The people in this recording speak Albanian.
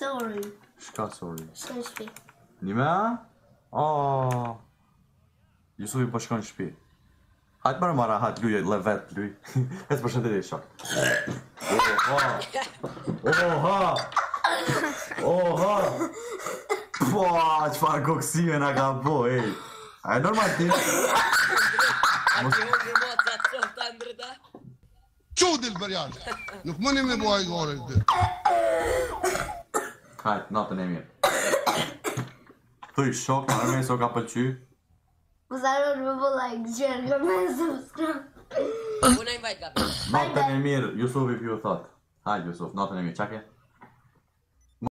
Sorry. Shka sorry? Shka shpi. Një me? Aaaa. Jusufi po shkon shpi. Hajtë marë marë, hajtë luj e vetë luj. Hes për shëndet e shok. Oha! Oha! Oha! Pua, po, që farë koksime nga ka po, ej. A e normal të të të të të të të të të të të të hajt, natën e mirë. Thuj, shok, në nërme, so ka pëlqy. Më zaro në më bo like, gjerë, në me subscribe. Unë e mbajt, Gabi. Natën e mirë, Jusuf i pju thot. Hajt, Jusuf, natën e mirë, qake.